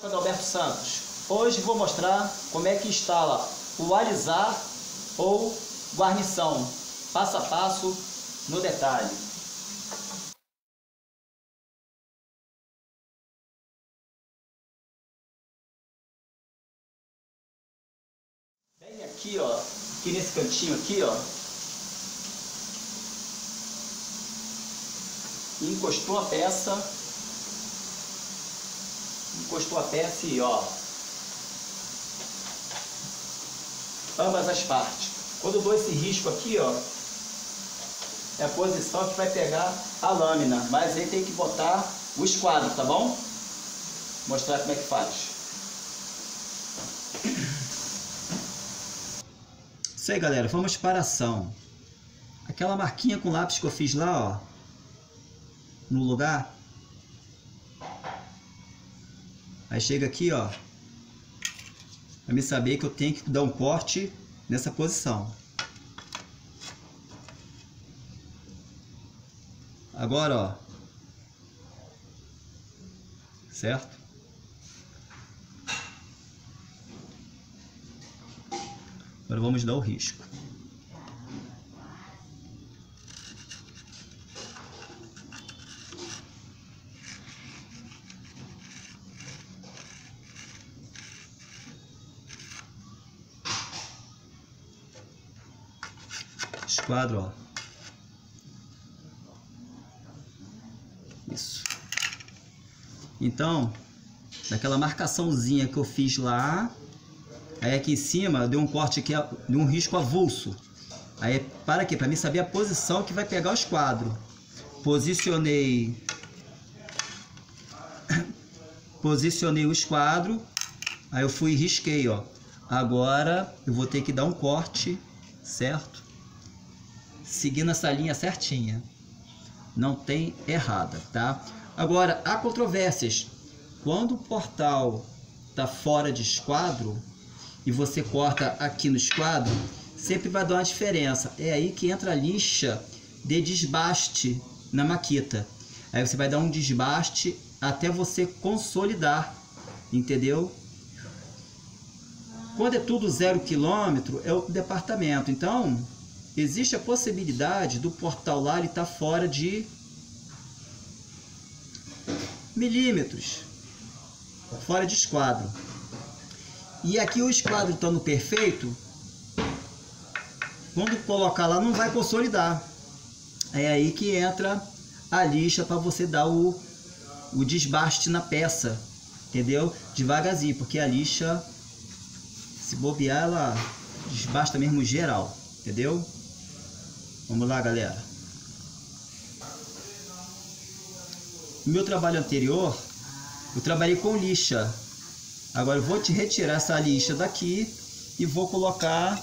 Adalberto Santos. Hoje vou mostrar como é que instala o alisar ou guarnição, passo a passo, no detalhe. Bem aqui, ó, aqui nesse cantinho aqui, ó, encostou a peça, encostou a peça e ó, ambas as partes. Quando eu dou esse risco aqui, ó, é a posição que vai pegar a lâmina, mas aí tem que botar o esquadro, tá bom? Vou mostrar como é que faz. Isso aí, galera, vamos para a ação. Aquela marquinha com lápis que eu fiz lá, ó, no lugar. Aí chega aqui, ó, para me saber que eu tenho que dar um corte nessa posição. Agora, ó, certo? Agora vamos dar o risco. Esquadro, ó. Isso. Então, daquela marcaçãozinha que eu fiz lá, aí aqui em cima deu um corte aqui, deu um risco avulso. Aí, para quê? Para mim saber a posição que vai pegar o esquadro. Posicionei... Posicionei o esquadro, aí eu fui e risquei, ó. Agora eu vou ter que dar um corte, certo? Seguindo essa linha certinha não tem errada, tá? Agora, há controvérsias. Quando o portal está fora de esquadro e você corta aqui no esquadro, sempre vai dar uma diferença. É aí que entra a lixa de desbaste na maquita. Aí você vai dar um desbaste até você consolidar, entendeu? Quando é tudo zero quilômetro, é o departamento. Então, existe a possibilidade do portal lá estar tá fora de milímetros, fora de esquadro. E aqui o esquadro estando perfeito, quando colocar lá não vai consolidar. É aí que entra a lixa para você dar o, o desbaste na peça, entendeu? Devagarzinho, porque a lixa, se bobear, ela desbasta mesmo geral, entendeu? Vamos lá, galera. No meu trabalho anterior, eu trabalhei com lixa. Agora eu vou te retirar essa lixa daqui e vou colocar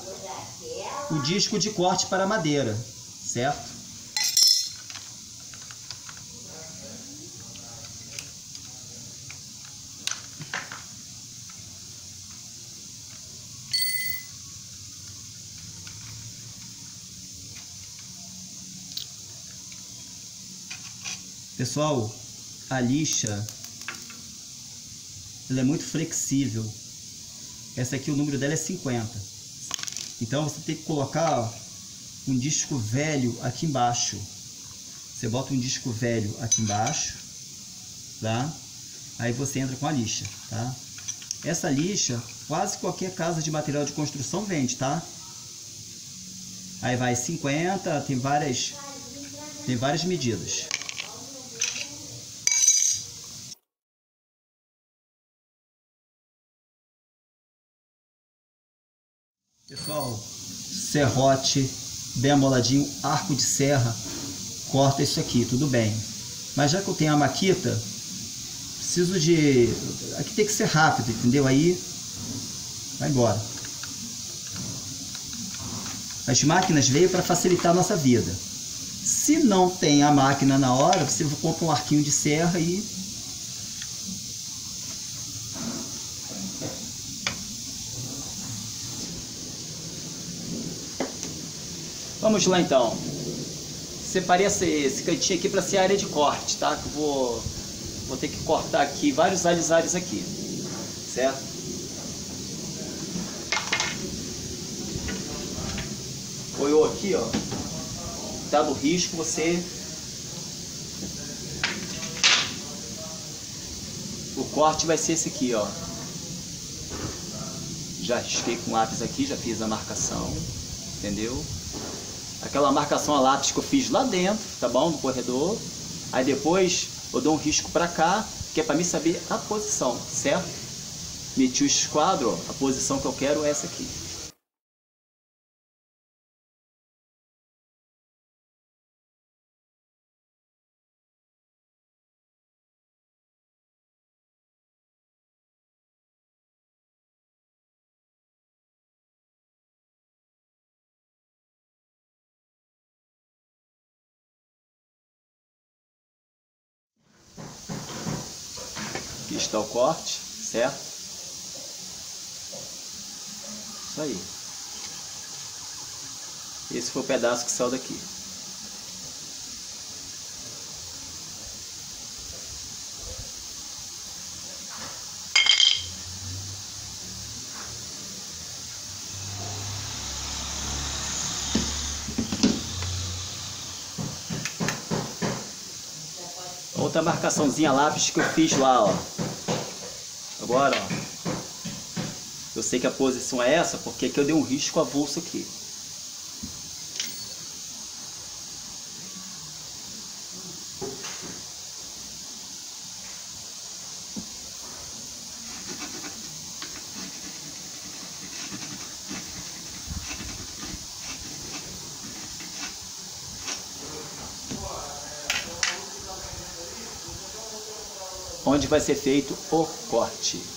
o disco de corte para madeira, certo? Pessoal, a lixa ela é muito flexível. Essa aqui o número dela é 50. Então você tem que colocar um disco velho aqui embaixo. Você bota um disco velho aqui embaixo, tá? Aí você entra com a lixa, tá? Essa lixa, quase qualquer casa de material de construção vende, tá? Aí vai 50, tem várias tem várias medidas. Pessoal, serrote, bem amoladinho, arco de serra, corta isso aqui, tudo bem. Mas já que eu tenho a maquita, preciso de... Aqui tem que ser rápido, entendeu? Aí, vai embora. As máquinas veio para facilitar a nossa vida. Se não tem a máquina na hora, você compra um arquinho de serra e Vamos lá então. Separei esse, esse cantinho aqui para ser área de corte, tá? Que vou, vou ter que cortar aqui vários alisares aqui. certo? Apoiou aqui, ó. Tá do risco, você O corte vai ser esse aqui, ó. Já risquei com lápis aqui, já fiz a marcação, entendeu? Aquela marcação a lápis que eu fiz lá dentro, tá bom? No corredor. Aí depois eu dou um risco para cá, que é para mim saber a posição, certo? Meti o esquadro, ó, a posição que eu quero é essa aqui. Aqui está o corte, certo? Isso aí. Esse foi o pedaço que saiu daqui. Outra marcaçãozinha lápis que eu fiz lá, ó. Agora, ó. Eu sei que a posição é essa, porque aqui eu dei um risco avulso aqui. Onde vai ser feito o corte.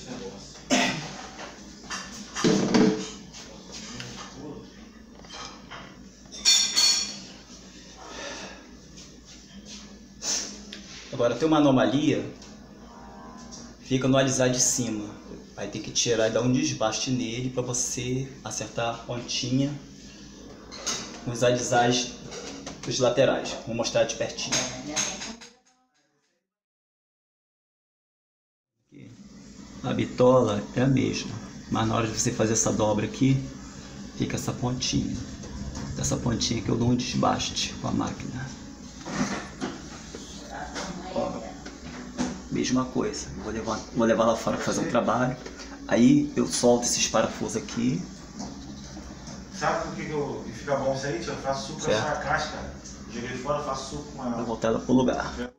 esse negócio. Agora tem uma anomalia, fica no alisar de cima. Aí tem que tirar e dar um desbaste nele para você acertar a pontinha com os alisares dos laterais. Vou mostrar de pertinho. A bitola é a mesma, mas na hora de você fazer essa dobra aqui, fica essa pontinha. Essa pontinha que eu dou um desbaste com a máquina. Ó, mesma coisa, vou levar, vou levar lá fora para fazer um trabalho. Aí eu solto esses parafusos aqui. Sabe por que, que eu, fica bom isso aí? Eu faço suco com essa casca. Joguei fora, faço suco com ela. Vou voltar ela pro lugar.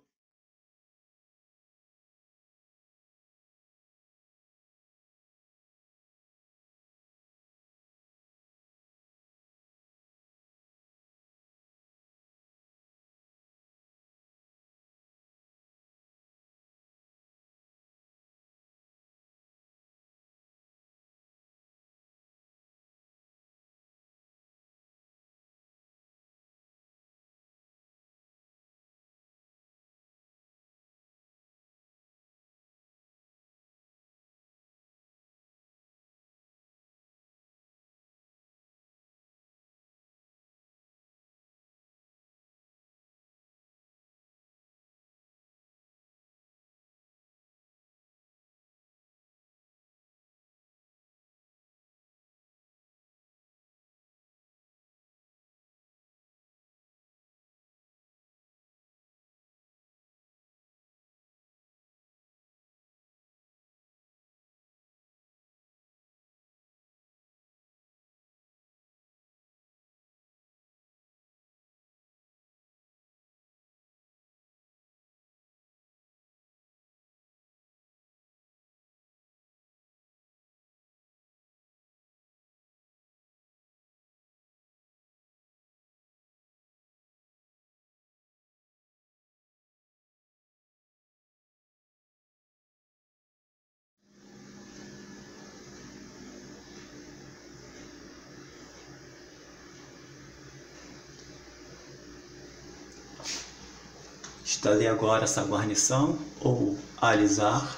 Instalei agora essa guarnição ou alisar.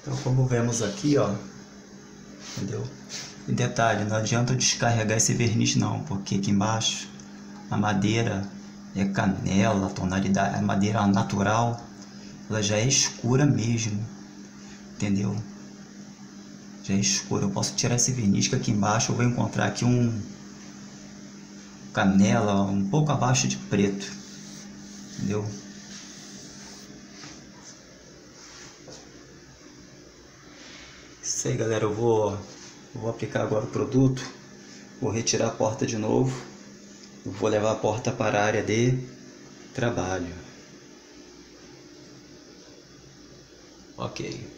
Então, como vemos aqui, ó, entendeu? E detalhe, não adianta eu descarregar esse verniz não, porque aqui embaixo a madeira é canela, a tonalidade, a madeira natural, ela já é escura mesmo, entendeu? Já é escura, eu posso tirar esse verniz que aqui embaixo eu vou encontrar aqui um canela, um pouco abaixo de preto, entendeu? Isso aí galera, eu vou, vou aplicar agora o produto, vou retirar a porta de novo, vou levar a porta para a área de trabalho. Ok.